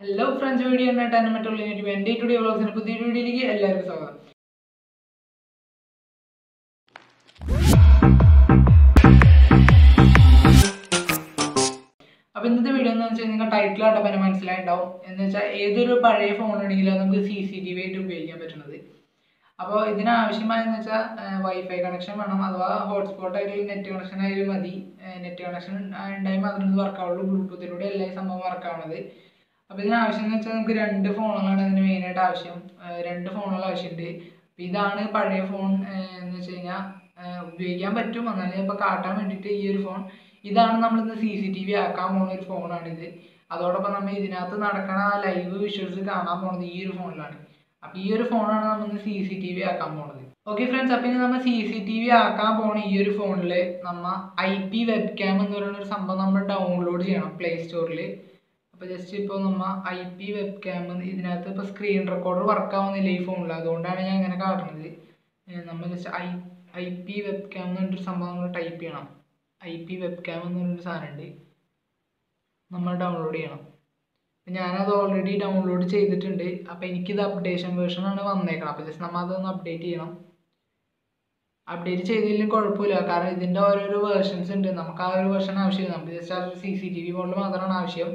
Hello friends video എന്നായിട്ടാണ് മറ്റുള്ള YouTube എന്റെ today വ്ളോഗ്സിന്റെ പുതിയ വീഡിയോയിലേക്ക് എല്ലാവർക്കും സ്വാഗതം. അപ്പോൾ ഇന്നത്തെ വീഡിയോ എന്ന് വെച്ചാൽ നിങ്ങൾ ടൈറ്റിൽ കണ്ടപ്പോൾ തന്നെ മനസ്സിലായിട്ടുണ്ടാവും. എന്ന് വെച്ചാൽ ഏതൊരു പഴയ ഫോൺ ഉണ്ടെങ്കിലും നമുക്ക് സി സി ടി വി ആയിട്ട് ഉപയോഗിക്കാൻ പറ്റുന്നത് അപ്പോൾ ഇതിനാവശ്യമായെന്ന് വെച്ചാൽ വൈഫൈ കണക്ഷൻ വേണം അഥവാ ഹോട്ട്സ്പോട്ട് ആയിട്ടുള്ള നെറ്റ് കണക്ഷൻ ആയാലും മതി. നെറ്റ് കണക്ഷൻ ഉണ്ടായി മാത്രമേ ഇത് വർക്കാവുള്ളൂ ബ്ലൂടൂത്തിലൂടെ എല്ലാ സംഭവം വർക്കാവുന്നത് അപ്പോൾ ഇതിനാവശ്യം എന്ന് വെച്ചാൽ നമുക്ക് രണ്ട് ഫോണുകളാണ് ഇതിന് മെയിനായിട്ട് ആവശ്യം. രണ്ട് ഫോണുകൾ ആവശ്യമുണ്ട് അപ്പോൾ ഇതാണ് പഴയ ഫോൺ എന്ന് വെച്ച് കഴിഞ്ഞാൽ ഉപയോഗിക്കാൻ പറ്റും. എന്നാലും ഇപ്പൊ കാട്ടാൻ വേണ്ടിയിട്ട് ഈ ഒരു ഫോൺ ഇതാണ് നമ്മളിന്ന് സി സി ടി വി ആക്കാൻ പോകുന്ന ഒരു ഫോണാണിത് അതോടൊപ്പം നമ്മൾ ഇതിനകത്ത് നടക്കണ ആ ലൈവ് വിഷ്വൽസ് കാണാൻ പോകുന്നത് ഈ ഒരു ഫോണിലാണ്. അപ്പോൾ ഈ ഒരു ഫോണാണ് നമ്മൾ സി സി ടി വി ആക്കാൻ പോകുന്നത് ഓക്കെ ഫ്രണ്ട്സ് അപ്പോൾ ഇനി നമ്മൾ സി സി ടി വി ആക്കാൻ പോണ ഈ ഒരു ഫോണിൽ നമ്മൾ ഐ പി വെബ് ക്യാം എന്ന് പറയുന്ന ഒരു സംഭവം നമ്മൾ ഡൗൺലോഡ് ചെയ്യണം പ്ലേ സ്റ്റോറിൽ അപ്പോൾ ജസ്റ്റ് ഇപ്പോൾ നമ്മൾ ഐ പി വെബ് ക്യാം ഇതിനകത്ത് ഇപ്പോൾ സ്ക്രീൻ റെക്കോർഡർ വർക്ക് ആവുന്നില്ല ഈ ഫോണിൽ അതുകൊണ്ടാണ് ഞാൻ ഇങ്ങനെ കാട്ടുന്നത് നമ്മൾ just I I P webcam എന്ന് പറഞ്ഞൊരു സംഭവം നമ്മൾ ടൈപ്പ് ചെയ്യണം. ഐ പി വെബ് ക്യാം എന്ന് സാധനമുണ്ട് നമ്മൾ ഡൗൺലോഡ് ചെയ്യണം. ഞാനത് ഓൾറെഡി ഡൗൺലോഡ് ചെയ്തിട്ടുണ്ട്. അപ്പോൾ എനിക്കിത് അപ്ഡേഷൻ വേർഷനാണ് വന്നേക്കണം അപ്പോൾ ജസ്റ്റ് നമ്മൾ അതൊന്ന് അപ്ഡേറ്റ് ചെയ്യണം. അപ്ഡേറ്റ് ചെയ്തില്ലെങ്കിലും കുഴപ്പമില്ല. കാരണം ഇതിന്റെ ഓരോരോ വേർഷൻസ് ഉണ്ട്. നമുക്ക് ആ ഒരു വേർഷൻ ആവശ്യമില്ല. നമുക്ക് ജസ്റ്റ് ആ C C T V model മാത്രമാണ് ആവശ്യം.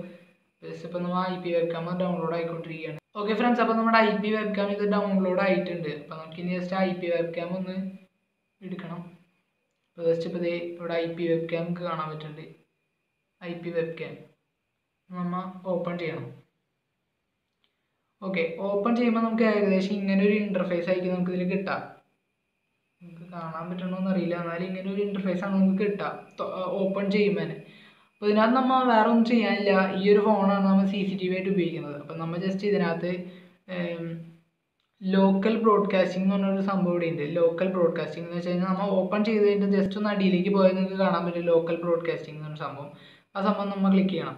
ജസ്റ്റ് ഇപ്പോൾ നമ്മൾ ഐ പി വെബ്കാം ഡൗൺലോഡ് ആയിക്കൊണ്ടിരിക്കുകയാണ്. ഓക്കെ ഫ്രണ്ട്സ് അപ്പോൾ നമ്മുടെ ഐ പി വെബ്കാം ഇത് ഡൗൺലോഡ് ആയിട്ടുണ്ട്. അപ്പോൾ നമുക്ക് ഇനി ജസ്റ്റ് ഐ പി വെബ്കാം ഒന്ന് എടുക്കണം. അപ്പോൾ ജസ്റ്റ് ഇപ്പോൾ ഇതേ ഇവിടെ ഐ പി വെബ്കാം നമുക്ക് കാണാൻ പറ്റുന്നുണ്ട്. ഐ പി വെബ്കാം നമ്മൾ ഓപ്പൺ ചെയ്യണം. ഓക്കെ ഓപ്പൺ ചെയ്യുമ്പോൾ നമുക്ക് ഏകദേശം ഇങ്ങനെ ഒരു ഇന്റർഫേസ് ആയിരിക്കും നമുക്ക് ഇതിൽ കിട്ടാം. നമുക്ക് കാണാൻ പറ്റണമെന്ന് അറിയില്ല. എന്നാലും ഇങ്ങനെ ഒരു ഇന്റർഫേസ് ആണ് നമുക്ക് കിട്ടുക ഓപ്പൺ ചെയ്യുമ്പോൾ തന്നെ. അപ്പോൾ ഇതിനകത്ത് നമ്മൾ വേറെ ഒന്നും ചെയ്യാനില്ല. ഈ ഒരു ഫോണാണ് നമ്മൾ സി സി ടി വി ആയിട്ട് ഉപയോഗിക്കുന്നത്. അപ്പോൾ നമ്മൾ ജസ്റ്റ് ഇതിനകത്ത് ലോക്കൽ ബ്രോഡ്കാസ്റ്റിംഗ് എന്ന് പറഞ്ഞൊരു സംഭവം ഇവിടെ ഉണ്ട്. ലോക്കൽ ബ്രോഡ്കാസ്റ്റിംഗ് എന്ന് വെച്ച് കഴിഞ്ഞാൽ നമ്മൾ ഓപ്പൺ ചെയ്ത് കഴിഞ്ഞിട്ട് ജസ്റ്റ് ഒന്ന് അടിയിലേക്ക് പോയാൽ നിങ്ങൾക്ക് കാണാൻ പറ്റും ലോക്കൽ ബ്രോഡ്കാസ്റ്റിംഗ് എന്ന് പറഞ്ഞ സംഭവം. ആ സംഭവം നമ്മൾ ക്ലിക്ക് ചെയ്യണം.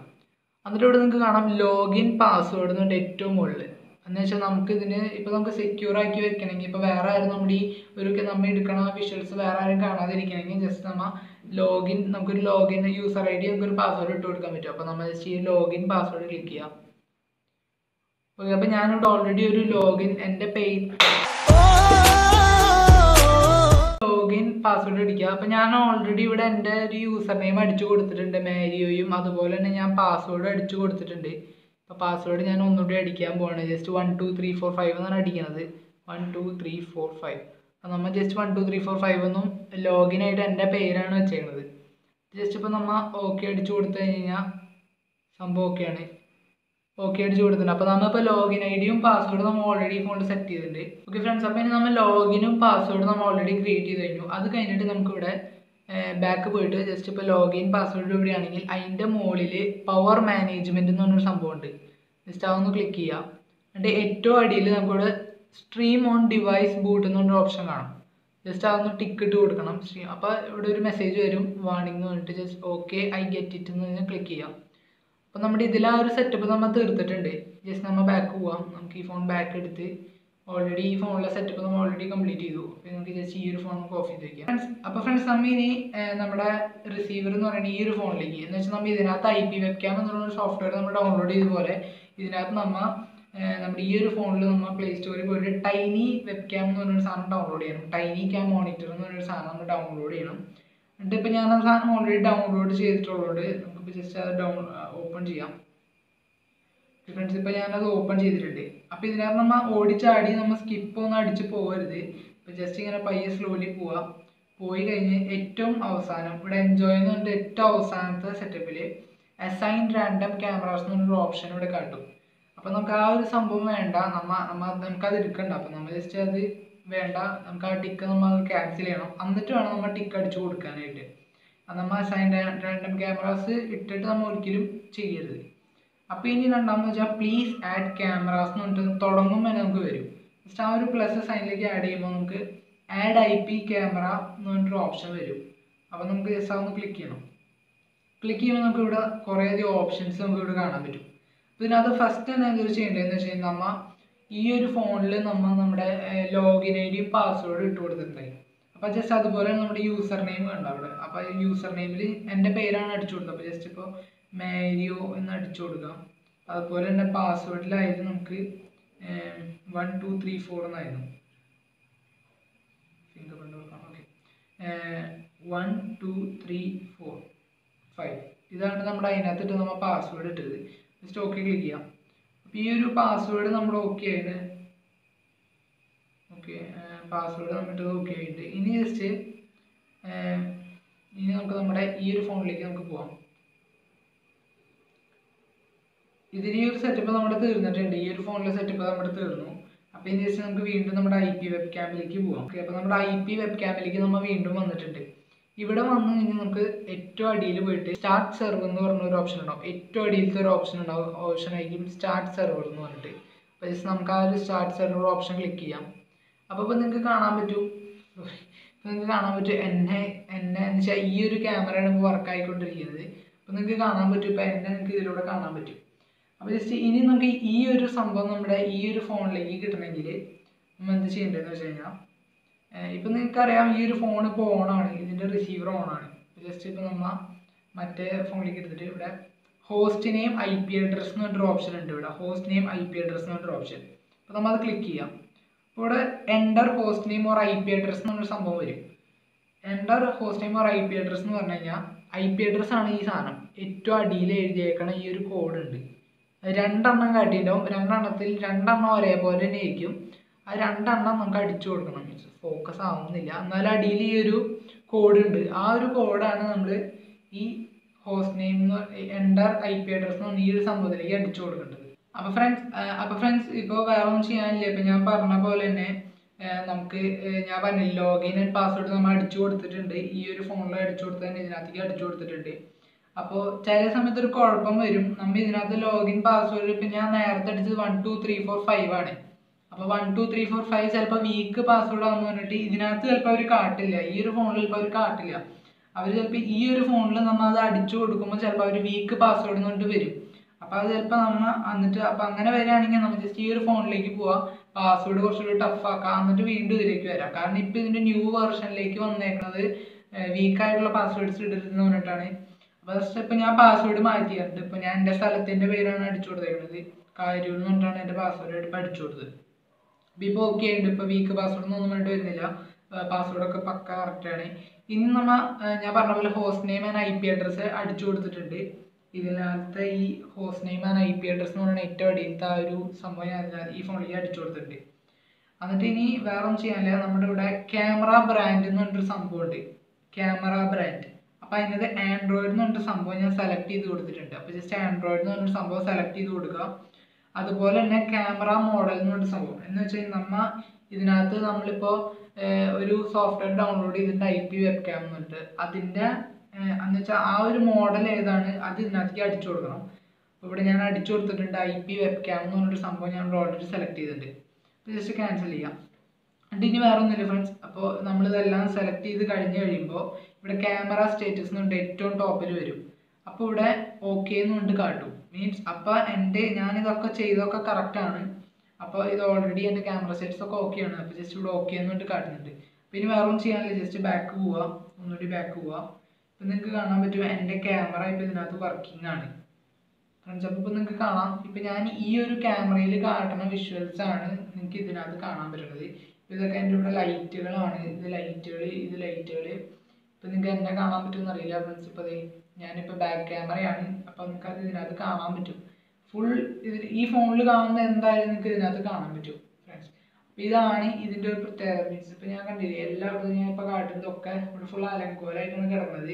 എന്നിട്ട് ഇവിടെ നിങ്ങൾക്ക് കാണാം ലോഗിൻ പാസ്വേഡ് എന്നുണ്ട് ഏറ്റവും മുകളിൽ എന്ന് വെച്ചാൽ നമുക്ക് ഇതിന് ഇപ്പോൾ നമുക്ക് സെക്യൂർ ആക്കി വെക്കണമെങ്കിൽ ഇപ്പോൾ വേറെ ആരും നമ്മുടെ ഈ ഒരു നമ്മൾ എടുക്കണ വിഷ്വൽസ് വേറെ ആരും കാണാതിരിക്കണമെങ്കിൽ ജസ്റ്റ് നമ്മൾ ലോഗിൻ നമുക്കൊരു ലോഗിൻ യൂസർ ഐ ഡി നമുക്കൊരു പാസ്വേഡ് ഇട്ട് കൊടുക്കാൻ പറ്റും. അപ്പോൾ നമ്മൾ ജസ്റ്റ് ഈ ലോഗിൻ പാസ്വേഡ് ക്ലിക്ക് ചെയ്യാം. ഓക്കെ അപ്പോൾ ഞാനിവിടെ ഓൾറെഡി ഒരു ലോഗിൻ എന്റെ പേയ് ലോഗിൻ പാസ്വേഡ് അടിക്കുക അപ്പോൾ ഞാൻ ഓൾറെഡി ഇവിടെ എന്റെ ഒരു യൂസർ നെയിം അടിച്ചു കൊടുത്തിട്ടുണ്ട് മാരിയോയും അതുപോലെ തന്നെ ഞാൻ പാസ്വേഡ് അടിച്ചു കൊടുത്തിട്ടുണ്ട്. അപ്പോൾ പാസ്വേഡ് ഞാൻ ഒന്നുകൂടി അടിക്കാൻ പോവാണ്. Just one two three four five എന്നാണ് അടിക്കുന്നത് one two three four five നമ്മൾ just one two three four five ഒന്നും ലോഗിനായിട്ട് എന്റെ പേരാണ് വെച്ചേക്കുന്നത് ജസ്റ്റ് ഇപ്പോൾ നമ്മൾ ഓക്കെ അടിച്ചു കൊടുത്തു കഴിഞ്ഞാൽ സംഭവം ഓക്കെയാണ് ഓക്കെ അടിച്ച് കൊടുത്തിട്ടുണ്ട്. അപ്പോൾ നമ്മളിപ്പോൾ ലോഗിൻ ഐ ഡിയും പാസ്വേഡും നമ്മൾ ഓൾറെഡി ഫോണിൽ സെറ്റ് ചെയ്തിട്ടുണ്ട്. ഓക്കെ ഫ്രണ്ട്സ് അപ്പോൾ ഇനി നമ്മൾ ലോഗിനും പാസ്വേഡും നമ്മൾ ഓൾറെഡി ക്രിയേറ്റ് ചെയ്ത് കഴിഞ്ഞു. അത് കഴിഞ്ഞിട്ട് നമുക്കിവിടെ ബാക്ക് പോയിട്ട് ജസ്റ്റ് ഇപ്പോൾ ലോഗിൻ പാസ്വേഡ് ഇവിടെയാണെങ്കിൽ അതിന്റെ മുകളിൽ പവർ മാനേജ്മെന്റ് എന്ന് പറഞ്ഞൊരു സംഭവമുണ്ട് ജസ്റ്റ് അതൊന്ന് ക്ലിക്ക് ചെയ്യുക എന്നിട്ട് ഏറ്റവും അടിയിൽ നമുക്കിവിടെ സ്ട്രീം ഓൺ ഡിവൈസ് ബൂട്ട് എന്നൊരു ഓപ്ഷൻ കാണും. ജസ്റ്റ് അതൊന്ന് ടിക്ക് ഇട്ട് കൊടുക്കണം. സ്ട്രീം അപ്പോൾ ഇവിടെ ഒരു മെസ്സേജ് വരും. വാണിംഗ് എന്ന് പറഞ്ഞിട്ട് just okay I get it എന്ന് ക്ലിക്ക് ചെയ്യാം. അപ്പോൾ നമ്മുടെ ഇതിൽ ആ ഒരു സെറ്റപ്പ് നമ്മൾ തീർത്തിട്ടുണ്ട്. ജസ്റ്റ് നമ്മൾ ബാക്ക് പോവാം. നമുക്ക് ഈ ഫോൺ ബാക്ക് എടുത്ത് ഓൾറെഡി ഈ ഫോണിലെ സെറ്റപ്പ് നമ്മൾ ഓൾറെഡി കംപ്ലീറ്റ് ചെയ്തു. അപ്പോൾ നമുക്ക് ജസ്റ്റ് ഈ ഒരു ഫോൺ നമുക്ക് ഓഫ് ചെയ്ത് വയ്ക്കാം ഫ്രണ്ട്സ് അപ്പോൾ ഫ്രണ്ട്സ് നമ്മൾ ഇനി നമ്മുടെ റിസീവർ എന്ന് പറയുന്നത് ഈ ഒരു ഫോണിലേക്ക് എന്ന് വെച്ചാൽ നമ്മൾ ഇതിനകത്ത് ഐ പി വെക്കാം എന്നുള്ള സോഫ്റ്റ്വെയർ നമ്മൾ ഡൗൺലോഡ് ചെയ്ത പോലെ ഇതിനകത്ത് നമ്മൾ നമ്മുടെ ഈ ഒരു ഫോണിൽ നമ്മൾ പ്ലേ സ്റ്റോറിൽ പോയിട്ട് ടൈനി വെബ് ക്യാം എന്ന് പറഞ്ഞൊരു സാധനം ഡൗൺലോഡ് ചെയ്യണം. ടൈനി ക്യാം മോണിറ്റർ എന്ന് പറഞ്ഞൊരു സാധനം നമ്മൾ ഡൗൺലോഡ് ചെയ്യണം. എന്നിട്ട് ഇപ്പോൾ ഞാൻ ആ സാധനം ഓൾറെഡി ഡൗൺലോഡ് ചെയ്തിട്ടുള്ളതുകൊണ്ട് നമുക്കിപ്പോൾ ജസ്റ്റ് അത് ഡൗൺ ഓപ്പൺ ചെയ്യാം. ഫ്രണ്ട്സ് ഇപ്പോൾ ഞാനത് ഓപ്പൺ ചെയ്തിട്ടുണ്ട്. അപ്പോൾ ഇതിനകത്ത് നമ്മൾ ഓടിച്ചാടി നമ്മൾ സ്കിപ്പ് ഒന്നും അടിച്ച് പോകരുത് ഇപ്പോൾ ജസ്റ്റ് ഇങ്ങനെ പയ്യെ സ്ലോലി പോവുക പോയി കഴിഞ്ഞ് ഏറ്റവും അവസാനം ഇവിടെ എൻജോയ് എന്ന് പറഞ്ഞിട്ട് ഏറ്റവും അവസാനത്തെ സെറ്റപ്പിൽ അസൈൻ റാൻഡം ക്യാമറാസ് എന്നൊരു ഓപ്ഷൻ ഇവിടെ കാട്ടും അപ്പോൾ നമുക്ക് ആ ഒരു സംഭവം വേണ്ട. നമ്മ നമ്മ നമുക്ക് നമുക്കത് എടുക്കണ്ട. അപ്പോൾ നമ്മൾ ജസ്റ്റ് അത് വേണ്ട. നമുക്ക് ആ ടിക്ക് നമ്മൾ ക്യാൻസൽ ചെയ്യണം. എന്നിട്ട് വേണം നമ്മൾ ടിക്ക് അടിച്ചു കൊടുക്കാനായിട്ട്. അത് നമ്മൾ അസൈൻ റാൻഡം ക്യാമറാസ് ഇട്ടിട്ട് നമ്മൾ ഒരിക്കലും ചെയ്യരുത്. അപ്പോൾ ഇനി രണ്ടാമെന്ന് വെച്ചാൽ പ്ലീസ് ആഡ് ക്യാമറാസ് എന്ന് പറഞ്ഞിട്ട് തുടങ്ങുമ്പോൾ തന്നെ നമുക്ക് വരും. ജസ്റ്റ് ആ ഒരു പ്ലസ് സൈനിലേക്ക് ആഡ് ചെയ്യുമ്പോൾ നമുക്ക് ആഡ് ഐ പി ക്യാമറ എന്ന് പറഞ്ഞിട്ടൊരു ഓപ്ഷൻ വരും. അപ്പോൾ നമുക്ക് ജസ്റ്റ് അതൊന്ന് ക്ലിക്ക് ചെയ്യണം. ക്ലിക്ക് ചെയ്യുമ്പോൾ നമുക്ക് ഇവിടെ കുറേയധികം ഓപ്ഷൻസ് നമുക്ക് ഇവിടെ കാണാൻ പറ്റും. അപ്പോൾ ഇതിനകത്ത് ഫസ്റ്റ് തന്നെ എന്തൊരു ചെയ്യേണ്ടതെന്ന് വെച്ച് കഴിഞ്ഞാൽ നമ്മൾ ഈ ഒരു ഫോണിൽ നമ്മൾ നമ്മുടെ ലോഗിൻ ഐ ഡിയും പാസ്വേഡും ഇട്ട് കൊടുത്തിട്ടുണ്ടായി. അപ്പോൾ ജസ്റ്റ് അതുപോലെ നമ്മുടെ യൂസർ നെയിം ഉണ്ട് അവിടെ? അപ്പോൾ യൂസർ നെയിമിൽ എന്റെ പേരാണ് അടിച്ചു കൊടുത്തത്. അപ്പോൾ ജസ്റ്റ് ഇപ്പോൾ മാരിയോ എന്ന് അടിച്ചു കൊടുക്കാം. അതുപോലെ തന്നെ പാസ്വേഡിലായിരുന്നു നമുക്ക് വൺ ടു ത്രീ ഫോർ എന്നായിരുന്നു. ഫിംഗർ പ്രിന്റ് കൊടുക്കാം. Okay one two three four five ഇതാണ് നമ്മുടെ അതിനകത്തിട്ട് നമ്മൾ പാസ്വേഡ് ഇട്ടത്. ജസ്റ്റ് ഓക്കെ ക്ലിക്ക് ചെയ്യാം. അപ്പോൾ ഈ ഒരു പാസ്വേഡ് നമ്മൾ ഓക്കെ ആയിട്ട് ഓക്കെ പാസ്വേഡ് നമ്മളിട്ട് ഓക്കെ ആയിട്ട് ഇനി ജസ്റ്റ് ഇനി നമുക്ക് നമ്മുടെ ഈ ഒരു ഫോണിലേക്ക് നമുക്ക് പോവാം. ഇതിന് ഈ ഒരു സെറ്റപ്പ് നമ്മുടെ തീർന്നിട്ടുണ്ട്. ഈ ഒരു ഫോണിലെ സെറ്റപ്പ് നമ്മുടെ തീർന്നു. അപ്പോൾ ഇനി ജസ്റ്റ് നമുക്ക് വീണ്ടും നമ്മുടെ ഐ പി വെബ് ക്യാമ്പിലേക്ക് പോവാം. ഓക്കെ അപ്പോൾ നമ്മുടെ ഐ പി വെബ് ക്യാമ്പിലേക്ക് നമ്മൾ വീണ്ടും വന്നിട്ടുണ്ട്. ഇവിടെ വന്നു കഴിഞ്ഞാൽ നമുക്ക് ഏറ്റവും അടിയിൽ പോയിട്ട് സ്റ്റാർട്ട് സെർവ് എന്ന് പറഞ്ഞ ഒരു ഓപ്ഷൻ ഉണ്ടാവും. ഏറ്റവും അടിയിലത്തെ ഒരു ഓപ്ഷൻ ഉണ്ടാവും. ഓപ്ഷൻ ആയിരിക്കും സ്റ്റാർട്ട് സെർവർ എന്ന് പറഞ്ഞിട്ട്. അപ്പോൾ ജസ്റ്റ് നമുക്ക് ആ ഒരു സ്റ്റാർട്ട് സെർവർ ഓപ്ഷൻ ക്ലിക്ക് ചെയ്യാം. അപ്പോൾ ഇപ്പോൾ നിങ്ങൾക്ക് കാണാൻ പറ്റും. ഇപ്പോൾ നിങ്ങൾക്ക് കാണാൻ പറ്റും എന്നെ എന്നെ എന്ന് വെച്ചാൽ ഈ ഒരു ക്യാമറയാണ് ഇപ്പോൾ വർക്ക് ആയിക്കൊണ്ടിരിക്കുന്നത്. അപ്പോൾ നിങ്ങൾക്ക് കാണാൻ പറ്റും. ഇപ്പോൾ എന്നെ നിങ്ങൾക്ക് ഇതിലൂടെ കാണാൻ പറ്റും. അപ്പോൾ ജസ്റ്റ് ഇനി നമുക്ക് ഈ ഒരു സംഭവം നമ്മുടെ ഈ ഒരു ഫോണിലേക്ക് കിട്ടണമെങ്കിൽ നമ്മൾ എന്ത് ചെയ്യേണ്ടതെന്ന് വെച്ച് കഴിഞ്ഞാൽ ഇപ്പം നിങ്ങൾക്കറിയാം ഈ ഒരു ഫോൺ ഇപ്പോൾ ഓണാണ് ഇതിന്റെ റിസീവർ ഓണാണ് ജസ്റ്റ് ഇപ്പോൾ നമ്മൾ മറ്റേ ഫോണിലേക്ക് എടുത്തിട്ട് ഇവിടെ host name I P address എന്ന് പറഞ്ഞൊരു ഓപ്ഷൻ ഉണ്ട് ഇവിടെ. Host name I P address എന്ന് പറഞ്ഞൊരു ഓപ്ഷൻ അപ്പോൾ നമ്മൾ അത് ക്ലിക്ക് ചെയ്യാം. അപ്പോൾ ഇവിടെ enter host name or I P address എന്നൊരു സംഭവം വരും. Enter host name or I P address എന്ന് പറഞ്ഞു കഴിഞ്ഞാൽ ഐ പി അഡ്രസ് ആണ് ഈ സാധനം. ഏറ്റവും അടിയിൽ എഴുതിയേക്കണ ഈ ഒരു കോഡ് ഉണ്ട്. രണ്ടെണ്ണം കാട്ടിയിട്ടുണ്ടാവും. രണ്ടെണ്ണത്തിൽ രണ്ടെണ്ണം ഒരേപോലെ തന്നെ ആയിരിക്കും. ആ രണ്ടെണ്ണം നമുക്ക് അടിച്ചു കൊടുക്കണം ഫോക്കസ് ആവുന്നില്ല. എന്നാൽ അടിയിൽ ഈ ഒരു കോഡ് ഉണ്ട്. ആ ഒരു കോഡാണ് നമ്മൾ ഈ host name enter I P address എന്ന് ഈ ഒരു സംഭവത്തിലേക്ക് അടിച്ചു കൊടുക്കേണ്ടത്. അപ്പോൾ ഫ്രണ്ട്സ് അപ്പോൾ ഫ്രണ്ട്സ് ഇപ്പോൾ വേറെ ഒന്നും ചെയ്യാനില്ല. ഇപ്പം ഞാൻ പറഞ്ഞ പോലെ തന്നെ നമുക്ക് ഞാൻ പറഞ്ഞ ലോഗിൻ ആൻഡ് പാസ്വേഡ് നമ്മൾ അടിച്ചു കൊടുത്തിട്ടുണ്ട്. ഈ ഒരു ഫോണിൽ അടിച്ചു കൊടുത്ത് തന്നെ ഇതിനകത്തേക്ക് അടിച്ചു കൊടുത്തിട്ടുണ്ട്. അപ്പോൾ ചില സമയത്ത് ഒരു കുഴപ്പം വരും. നമ്മൾ ഇതിനകത്ത് ലോഗിൻ പാസ്വേഡ് ഇപ്പം ഞാൻ നേരത്തെ അടിച്ചത് one two three four five ആണ്. അപ്പോൾ one two three four five ചിലപ്പോൾ വീക്ക് പാസ്വേഡ് ആണെന്ന് പറഞ്ഞിട്ട് ഇതിനകത്ത് ചിലപ്പോൾ അവർ കാട്ടില്ല. ഈ ഒരു ഫോണിൽ ചിലപ്പോൾ അവർ കാട്ടില്ല. അവർ ചിലപ്പോൾ ഈ ഒരു ഫോണിൽ നമ്മൾ അത് അടിച്ചു കൊടുക്കുമ്പോൾ ചിലപ്പോൾ അവർ വീക്ക് പാസ്വേഡ് കൊണ്ട് വരും. അപ്പോൾ അത് ചിലപ്പോൾ നമ്മൾ എന്നിട്ട് അപ്പോൾ അങ്ങനെ വരികയാണെങ്കിൽ നമ്മൾ ജസ്റ്റ് ഈ ഒരു ഫോണിലേക്ക് പോവാം. പാസ്വേഡ് കുറച്ചുകൂടി ടഫ് ആക്കാം. എന്നിട്ട് വീണ്ടും ഇതിലേക്ക് വരാം. കാരണം ഇപ്പോൾ ഇതിന്റെ ന്യൂ വെർഷനിലേക്ക് വന്നേക്കുന്നത് വീക്കായിട്ടുള്ള പാസ്വേഡ്സ് ഇടരുതെന്ന് പറഞ്ഞിട്ടാണ്. അപ്പോൾ ജസ്റ്റ് ഇപ്പോൾ ഞാൻ പാസ്വേഡ് മാറ്റിയിട്ടുണ്ട്. ഇപ്പോൾ ഞാൻ എന്റെ സ്ഥലത്തിന്റെ പേരാണ് അടിച്ചു കൊടുത്തേക്കുന്നത് കാര്യൂർ എന്ന് പറഞ്ഞിട്ടാണ് എന്റെ പാസ്വേഡ് അടിച്ചു കൊടുത്തത്. ഇപ്പോൾ ഓക്കെ ഉണ്ട്. ഇപ്പോൾ വീക്ക് പാസ്വേഡ് ഒന്നും വേണ്ടി വരുന്നില്ല. പാസ്വേഡൊക്കെ പക്ക ആണ്. ഇനി നമ്മ ഞാൻ പറഞ്ഞ പോലെ host name and I P address അടിച്ചു കൊടുത്തിട്ടുണ്ട്. ഇതിനകത്തെ ഈ host name and I P address എന്ന് പറയുന്ന ഏറ്റവും അടിയിലത്തെ ആ ഒരു സംഭവം ഞാൻ ഈ ഫോണിലേക്ക് അടിച്ചു കൊടുത്തിട്ടുണ്ട്. എന്നിട്ട് ഇനി വേറെ ഒന്നും ചെയ്യാനില്ല. നമ്മുടെ ഇവിടെ ക്യാമറ ബ്രാൻഡ് എന്ന് പറഞ്ഞൊരു സംഭവമുണ്ട് ക്യാമറ ബ്രാൻഡ് അപ്പോൾ അതിനകത്ത് ആൻഡ്രോയിഡ് എന്ന് പറഞ്ഞൊരു സംഭവം ഞാൻ സെലക്ട് ചെയ്ത് കൊടുത്തിട്ടുണ്ട്. അപ്പോൾ ജസ്റ്റ് ആൻഡ്രോയിഡ് എന്ന് പറഞ്ഞൊരു സംഭവം സെലക്ട് ചെയ്ത് കൊടുക്കുക. അതുപോലെ തന്നെ ക്യാമറ മോഡൽ എന്ന് പറഞ്ഞ സംഭവം. എന്ന് വെച്ച് കഴിഞ്ഞാൽ നമ്മ ഇതിനകത്ത് നമ്മളിപ്പോൾ ഒരു സോഫ്റ്റ്വെയർ ഡൗൺലോഡ് ചെയ്തിട്ട് ഐ പി വെബ് ക്യാം എന്നിട്ട് അതിന്റെ എന്ന് വെച്ചാൽ ആ ഒരു മോഡൽ ഏതാണ് അത് ഇതിനകത്തേക്ക് അടിച്ചു കൊടുക്കണം. ഇവിടെ ഞാൻ അടിച്ചു കൊടുത്തിട്ടുണ്ട് ഐ പി വെബ് ക്യാം എന്ന് പറഞ്ഞൊരു സംഭവം ഞാൻ ഓൾറെഡി സെലക്ട് ചെയ്തിട്ടുണ്ട്. ജസ്റ്റ് ക്യാൻസൽ ചെയ്യാം. എന്നിട്ട് ഇനി വേറെ ഒന്നുമില്ല ഫ്രണ്ട്സ് അപ്പോൾ നമ്മളിതെല്ലാം സെലക്ട് ചെയ്ത് കഴിഞ്ഞ് കഴിയുമ്പോൾ ഇവിടെ ക്യാമറ സ്റ്റേറ്റസ് എന്നുണ്ട് ഏറ്റവും ടോപ്പിൽ വരും. അപ്പോൾ ഇവിടെ ഓക്കെ എന്നുകൊണ്ട് കാട്ടും. മീൻസ് അപ്പോൾ എന്റെ ഞാനിതൊക്കെ ചെയ്തൊക്കെ കറക്റ്റാണ് അപ്പോൾ ഇത് ഓൾറെഡി എന്റെ ക്യാമറ സെറ്റ്സ് ഒക്കെ ഓക്കെയാണ് അപ്പോൾ ജസ്റ്റ് ഇവിടെ ഓക്കെ പറഞ്ഞിട്ട് കാട്ടുന്നുണ്ട്. പിന്നെ വേറെ ഒന്നും ചെയ്യാനില്ല. ജസ്റ്റ് ബാക്ക് പോവാം. ഒന്നുകൂടി ബാക്ക് പോവാം. ഇപ്പം നിങ്ങൾക്ക് കാണാൻ പറ്റും എന്റെ ക്യാമറ ഇപ്പോൾ ഇതിനകത്ത് വർക്കിംഗ് ആണ്. ഫ്രണ്ട്സ് അപ്പോൾ ഇപ്പോൾ നിങ്ങൾക്ക് കാണാം. ഇപ്പം ഞാൻ ഈ ഒരു ക്യാമറയിൽ കാട്ടുന്ന വിഷ്വൽസ് ആണ് നിങ്ങൾക്ക് ഇതിനകത്ത് കാണാൻ പറ്റുന്നത്. ഇതൊക്കെ എന്റെ ഇവിടെ ലൈറ്റുകളാണ് ഇത് ലൈറ്റുകൾ ഇത് ലൈറ്റുകൾ ഇപ്പം നിങ്ങൾക്ക് എന്നെ കാണാൻ പറ്റുമെന്ന് അറിയില്ല ഫ്രണ്ട്സ് ഇപ്പോൾ ഞാനിപ്പോൾ ബാക്ക് ക്യാമറയാണ് അപ്പോൾ നിങ്ങൾക്ക് അത് ഇതിനകത്ത് കാണാൻ പറ്റും. ഫുൾ ഇതിൽ ഈ ഫോണിൽ കാണുന്ന എന്തായാലും നിങ്ങൾക്ക് ഇതിനകത്ത് കാണാൻ പറ്റും ഫ്രണ്ട്സ് അപ്പോൾ ഇതാണ് ഇതിന്റെ ഒരു പ്രത്യേകത. മീൻസ് ഇപ്പോൾ ഞാൻ കണ്ടില്ലേ എല്ലായിടത്തും ഞാൻ ഇപ്പോൾ കാട്ടുന്നതൊക്കെ ഇവിടെ ഫുൾ അലങ്കോലായിട്ടാണ് കിടക്കുന്നത്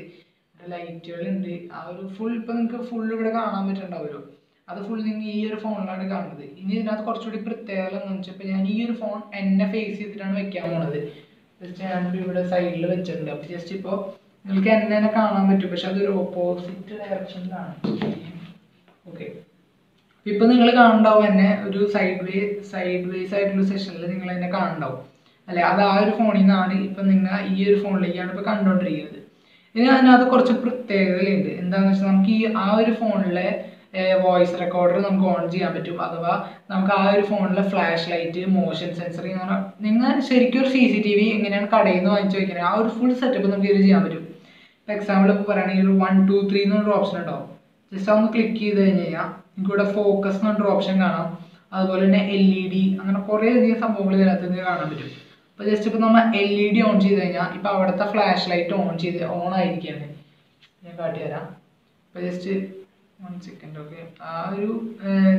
ഇവിടെ ലൈറ്റുകളുണ്ട് ആ ഒരു ഫുൾ ഇപ്പോൾ നിങ്ങൾക്ക് ഫുൾ ഇവിടെ കാണാൻ പറ്റുന്നുണ്ടാവുമല്ലോ അത് ഫുൾ നിങ്ങൾ ഈ ഒരു ഫോണിലാണ് കാണുന്നത്. ഇനി ഇതിനകത്ത് കുറച്ചുകൂടി പ്രത്യേകത എന്ന് വെച്ചാൽ ഇപ്പോൾ ഞാൻ ഈ ഒരു ഫോൺ എന്നെ ഫേസ് ചെയ്തിട്ടാണ് വെക്കാൻ പോണത്. ജസ്റ്റ് ഞാനിപ്പോൾ ഇവിടെ സൈഡിൽ വെച്ചിട്ടുണ്ട്. അപ്പോൾ ജസ്റ്റ് ഇപ്പോൾ നിങ്ങൾക്ക് എന്നെ തന്നെ കാണാൻ പറ്റും. പക്ഷെ അതൊരു ഓപ്പോസിറ്റ് ഡയറക്ഷനിലാണ് ഓക്കെ ഇപ്പൊ നിങ്ങൾ കാണണ്ടാവും എന്നെ ഒരു സൈഡ് വേ സൈഡ് വേസ് ആയിട്ടുള്ള സെഷനിൽ നിങ്ങൾ എന്നെ കാണണ്ടാവും. അല്ലെ? അത് ആ ഒരു ഫോണിൽ നിന്നാണ് ഇപ്പൊ നിങ്ങൾ ഈ ഒരു ഫോണിലേക്കാണ് ഇപ്പൊ കണ്ടുകൊണ്ടിരിക്കുന്നത് ഇനി അതിനകത്ത് കുറച്ച് പ്രത്യേകതകളുണ്ട്. എന്താണെന്ന് വെച്ചാൽ നമുക്ക് ഈ ആ ഒരു ഫോണിലെ വോയിസ് റെക്കോർഡർ നമുക്ക് ഓൺ ചെയ്യാൻ പറ്റും. അഥവാ നമുക്ക് ആ ഒരു ഫോണിലെ ഫ്ലാഷ് ലൈറ്റ് മോഷൻ സെൻസറി എന്ന് പറഞ്ഞാൽ നിങ്ങൾ ശരിക്കും ഒരു സി സി ടി വി എങ്ങനെയാണ് കടയിൽ നിന്ന് വാങ്ങിച്ചു വയ്ക്കുന്നത് ആ ഒരു ഫുൾ സെറ്റപ്പ് നമുക്ക് ഇത് ചെയ്യാൻ പറ്റും. ഇപ്പോൾ എക്സാമ്പിൾ ഇപ്പോൾ പറയുകയാണെങ്കിൽ ഒരു വൺ ടു ത്രീ എന്നൊരു ഓപ്ഷൻ ഉണ്ടാവും. ജസ്റ്റ് ഒന്ന് ക്ലിക്ക് ചെയ്ത് കഴിഞ്ഞ് കഴിഞ്ഞാൽ ഇവിടെ ഫോക്കസ് എന്ന് പറഞ്ഞൊരു ഓപ്ഷൻ കാണാം. അതുപോലെ തന്നെ എൽ ഇ ഡി അങ്ങനെ കുറേ അധികം സംഭവങ്ങൾ ഇതിനകത്ത് നിന്ന് കാണാൻ പറ്റും. അപ്പോൾ ജസ്റ്റ് ഇപ്പോൾ നമ്മൾ എൽ ഇ ഡി ഓൺ ചെയ്ത് കഴിഞ്ഞാൽ ഇപ്പോൾ അവിടുത്തെ ഫ്ലാഷ് ലൈറ്റ് ഓൺ ചെയ്ത് ഓൺ ആയിരിക്കുകയാണ്. ഞാൻ കാട്ടിത്തരാം ഇപ്പോൾ ജസ്റ്റ് വൺ സെക്കൻഡ് ഓക്കെ ആ ഒരു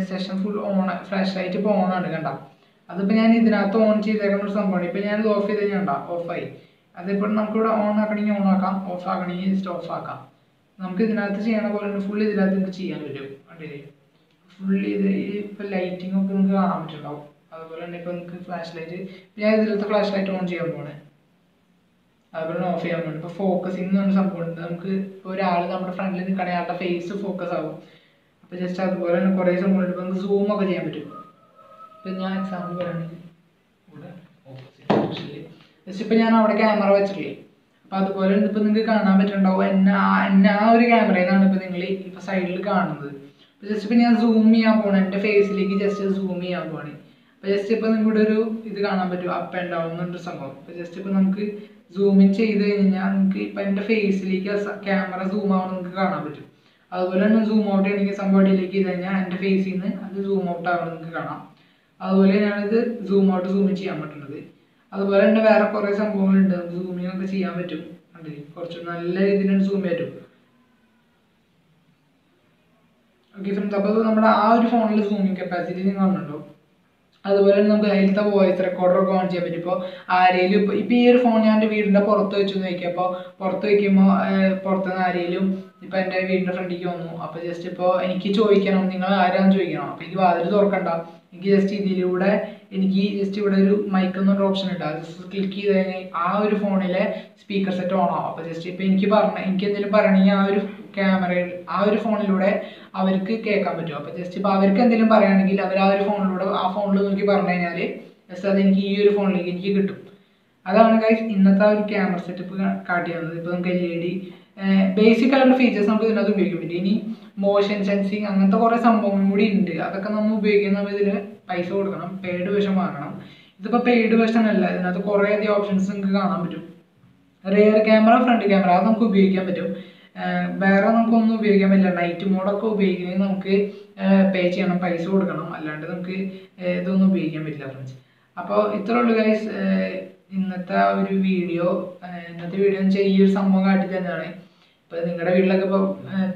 session full on flash light ഇപ്പോൾ ഓൺ ആണ് കണ്ട. അതിപ്പോൾ ഞാൻ ഇതിനകത്ത് ഓൺ ചെയ്തേക്കുന്ന ഒരു സംഭവമാണ്. ഇപ്പോൾ ഞാനിത് ഓഫ് ചെയ്ത് കഴിഞ്ഞാൽ ഓഫായി അതിപ്പോൾ നമുക്കിവിടെ ഓൺ ആക്കണമെങ്കിൽ ഓൺ ആക്കാം ഓഫ് ആക്കണമെങ്കിൽ ജസ്റ്റ് ഓഫ് ആക്കാം. നമുക്ക് ഇതിനകത്ത് ചെയ്യണ പോലെ തന്നെ ഫുൾ ഇതിനകത്ത് നമുക്ക് ചെയ്യാൻ പറ്റും. കണ്ടില്ലേ? ഫുൾ ഇത് ഇപ്പോൾ ലൈറ്റിംഗ് ഒക്കെ നമുക്ക് കാണാൻ പറ്റുന്നുണ്ടാവും. അതുപോലെ തന്നെ ഇപ്പോൾ നിങ്ങൾക്ക് ഫ്ലാഷ് ലൈറ്റ് ഞാൻ ഇതിലത്തെ ഫ്ലാഷ് ലൈറ്റ് ഓൺ ചെയ്യാൻ പോണേ. അതുപോലെ തന്നെ ഓഫ് ചെയ്യാൻ വേണ്ടി ഇപ്പോൾ ഫോക്കസിങ് എന്ന് പറഞ്ഞ സംഭവം ഉണ്ട്. നമുക്ക് ഒരാൾ നമ്മുടെ ഫ്രണ്ടിൽ നിൽക്കുകയാണെങ്കിൽ അയാളുടെ ഫേസ് ഫോക്കസ് ആകും അപ്പോൾ ജസ്റ്റ് അതുപോലെ തന്നെ കുറേ സംഭവമുണ്ട് ഇപ്പോൾ നമുക്ക് സൂം ഒക്കെ ചെയ്യാൻ പറ്റും. ഇപ്പം ഞാൻ എക്സാമ്പിൾ പറയുകയാണെങ്കിൽ ഇവിടെ ജസ്റ്റ് ഇപ്പം ഞാൻ അവിടെ ക്യാമറ വെച്ചിട്ടില്ലേ? അപ്പം അതുപോലെ ഇപ്പം നിങ്ങൾക്ക് കാണാൻ പറ്റുന്നുണ്ടാവും. എന്നെ എന്നെ ആ ഒരു ക്യാമറയിൽ നിന്നാണ് ഇപ്പം നിങ്ങൾ ഇപ്പം സൈഡിൽ കാണുന്നത്. അപ്പോൾ ജസ്റ്റ് ഇപ്പം ഞാൻ സൂം ചെയ്യാൻ പോകണം എന്റെ ഫേസിലേക്ക് ജസ്റ്റ് സൂം ചെയ്യാൻ പോവാണ്. അപ്പോൾ ജസ്റ്റ് ഇപ്പം നിങ്ങളുടെ ഒരു ഇത് കാണാൻ പറ്റും അപ്പ് ആൻഡ് ഡൗൺ എന്നൊരു സംഭവം. അപ്പോൾ ജസ്റ്റ് ഇപ്പം നമുക്ക് സൂം ഇൻ ചെയ്ത് കഴിഞ്ഞാൽ നിങ്ങൾക്ക് ഇപ്പം എന്റെ ഫേസിലേക്ക് ക്യാമറ സൂം ആവണം നിങ്ങൾക്ക് കാണാൻ പറ്റും. അതുപോലെ തന്നെ സൂം ഔട്ട് ചെയ്യണമെങ്കിൽ സംഭവത്തിലേക്ക് ചെയ്ത് കഴിഞ്ഞാൽ എന്റെ ഫേസിൽ നിന്ന് അത് സൂം ഔട്ട് ആവണം നിങ്ങൾക്ക് കാണാം. അതുപോലെ ഞാനിത് സൂം ഔട്ട് സൂം ചെയ്യാൻ പറ്റുന്നത്. അതുപോലെ തന്നെ വേറെ കുറേ സംഭവങ്ങളുണ്ട്. നമുക്ക് സൂമിങ് ഒക്കെ ചെയ്യാൻ പറ്റും. കണ്ടില്ലേ കുറച്ച് നല്ല രീതിയിൽ സൂം ചെയ്യാൻ പറ്റും ഓക്കെ ഫ്രണ്ട്സ് അപ്പോൾ നമ്മുടെ ആ ഒരു ഫോണിൽ സൂമിങ് കപ്പാസിറ്റി നിങ്ങൾ കാണുന്നുണ്ടോ അതുപോലെ തന്നെ നമുക്ക് അതിലത്തെ വോയിസ് റെക്കോർഡറൊക്കെ ഓൺ ചെയ്യാൻ പറ്റും. ഇപ്പോൾ ആരെങ്കിലും ഇപ്പോൾ ഇപ്പോൾ ഈ ഒരു ഫോൺ ഞാൻ എന്റെ വീടിന്റെ പുറത്ത് വെച്ച് വയ്ക്കുക അപ്പോൾ പുറത്ത് വയ്ക്കുമ്പോൾ പുറത്തുനിന്ന് ആരെങ്കിലും ഇപ്പോൾ എന്റെ വീടിന്റെ ഫ്രണ്ടിലേക്ക് വന്നു. അപ്പോൾ ജസ്റ്റ് ഇപ്പോൾ എനിക്ക് ചോദിക്കണം നിങ്ങൾ ആരാന്ന് ചോദിക്കണം. അപ്പോൾ എനിക്ക് വാതിൽ തുറക്കണ്ട. എനിക്ക് ജസ്റ്റ് ഇതിലൂടെ എനിക്ക് ജസ്റ്റ് ഇവിടെ ഒരു മൈക്ക് എന്നൊരു ഓപ്ഷൻ ഉണ്ട്. അത് ക്ലിക്ക് ചെയ്ത് കഴിഞ്ഞാൽ ആ ഒരു ഫോണിലെ സ്പീക്കർ സെറ്റ് ഓൺ ആവും. അപ്പോൾ ജസ്റ്റ് ഇപ്പോൾ എനിക്ക് പറഞ്ഞ എനിക്ക് എന്തെങ്കിലും പറയണമെങ്കിൽ ആ ഒരു ക്യാമറ ആ ഒരു ഫോണിലൂടെ അവർക്ക് കേൾക്കാൻ പറ്റും. അപ്പോൾ ജസ്റ്റ് ഇപ്പോൾ അവർക്ക് എന്തെങ്കിലും പറയുകയാണെങ്കിൽ അവർ ആ ഒരു ഫോണിലൂടെ ആ ഫോണിൽ നോക്കി പറഞ്ഞു കഴിഞ്ഞാൽ ജസ്റ്റ് അത് എനിക്ക് ഈ ഒരു ഫോണിലേക്ക് എനിക്ക് കിട്ടും. അതാണ് ഗൈസ് ഇന്നത്തെ ഒരു ക്യാമറ സെറ്റപ്പ് കാട്ടി തന്നത് ഇപ്പോൾ നമുക്ക് എൽ ഇ ഡി ബേസിക് ആയിട്ടുള്ള ഫീച്ചേഴ്സ് നമുക്ക് ഇതിനകത്ത് ഉപയോഗിക്കാൻ പറ്റും. ഇനി മോഷൻ സെൻസിങ് അങ്ങനത്തെ കുറേ സംഭവങ്ങളും കൂടി ഉണ്ട്. അതൊക്കെ നമ്മൾ ഉപയോഗിക്കുന്ന ഇതിന് പൈസ കൊടുക്കണം പെയ്ഡ് വേഷം വാങ്ങണം. ഇതിപ്പോൾ പെയ്ഡ് വേഷൻ അല്ല ഇതിനകത്ത് കുറേ അധികം ഓപ്ഷൻസ് നിങ്ങൾക്ക് കാണാൻ പറ്റും. റിയർ ക്യാമറ ഫ്രണ്ട് ക്യാമറ അത് നമുക്ക് ഉപയോഗിക്കാൻ പറ്റും. വേറെ നമുക്കൊന്നും ഉപയോഗിക്കാൻ പറ്റില്ല. നൈറ്റ് മോഡൊക്കെ ഉപയോഗിക്കണമെങ്കിൽ നമുക്ക് പേ ചെയ്യണം പൈസ കൊടുക്കണം. അല്ലാണ്ട് നമുക്ക് ഇതൊന്നും ഉപയോഗിക്കാൻ പറ്റില്ല ഫ്രണ്ട്സ് അപ്പോൾ ഇത്രേ ഉള്ളൂ ഗൈസ് ഇന്നത്തെ ഒരു വീഡിയോ ഇന്നത്തെ വീഡിയോ എന്ന് വെച്ചാൽ ഈ ഒരു സംഭവം കാട്ടി തന്നെയാണ്. ഇപ്പോൾ നിങ്ങളുടെ വീട്ടിലൊക്കെ ഇപ്പോൾ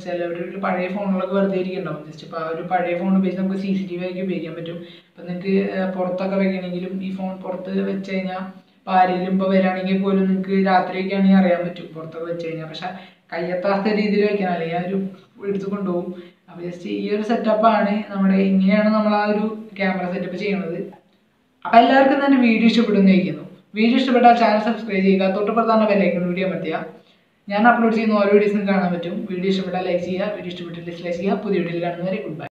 ചിലവരുടെ വീട്ടിൽ പഴയ ഫോണുകളൊക്കെ വെറുതെ ഇരിക്കുന്നുണ്ടാവും ജസ്റ്റ് ഇപ്പോൾ ആ ഒരു പഴയ ഫോൺ ഉപയോഗിച്ച് നമുക്ക് സി സി ടി വി ഉപയോഗിക്കാൻ പറ്റും. ഇപ്പം നിങ്ങൾക്ക് പുറത്തൊക്കെ വെക്കണമെങ്കിലും ഈ ഫോൺ പുറത്ത് വെച്ച് കഴിഞ്ഞാൽ ഇപ്പോൾ ആരെങ്കിലും ഇപ്പോൾ വരികയാണെങ്കിൽ പോലും നിങ്ങൾക്ക് രാത്രിയൊക്കെ ആണെങ്കിൽ അറിയാൻ പറ്റും പുറത്തൊക്കെ വെച്ച് കഴിഞ്ഞാൽ പക്ഷേ കയ്യെത്താത്ത രീതിയിൽ വെക്കണം. അല്ലെങ്കിൽ ആ ഒരു എടുത്ത് കൊണ്ടുപോകും. അപ്പോൾ ജസ്റ്റ് ഈ ഒരു സെറ്റപ്പാണ് നമ്മുടെ ഇങ്ങനെയാണ് നമ്മൾ ആ ഒരു ക്യാമറ സെറ്റപ്പ് ചെയ്യുന്നത് അപ്പോൾ എല്ലാവർക്കും തന്നെ വീഡിയോ ഇഷ്ടപ്പെടുന്നു ചോദിക്കുന്നു വീഡിയോ ഇഷ്ടപ്പെട്ടാൽ ചാനൽ സബ്സ്ക്രൈബ് ചെയ്യുക. തൊട്ട് പ്രധാന ബെല്ലൈക്കൺ വീഡിയോ മതിയാ ഞാൻ അപ്ലോഡ് ചെയ്യുന്ന ഓരോ വീഡിയോസും കാണാൻ പറ്റും. വീഡിയോ ഇഷ്ടപ്പെട്ടാൽ ലൈക്ക് ചെയ്യുക വീഡിയോ ഇഷ്ടപ്പെട്ടാൽ ഡിസ്ലൈക്ക് ചെയ്യുക പുതിയ വീഡിയോയിൽ കാണുന്നവരെ ഗുഡ് ബൈ